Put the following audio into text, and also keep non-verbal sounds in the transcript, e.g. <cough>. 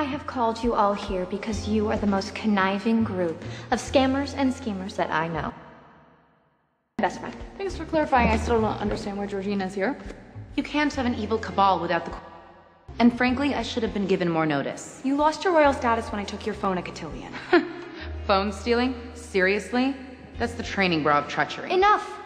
I have called you all here because you are the most conniving group of scammers and schemers that I know. Best friend. Thanks for clarifying. I still don't understand why Georgina is here. You can't have an evil cabal without the... And frankly, I should have been given more notice. You lost your royal status when I took your phone at Cotillion. <laughs> Phone stealing? Seriously? That's the training bra of treachery. Enough!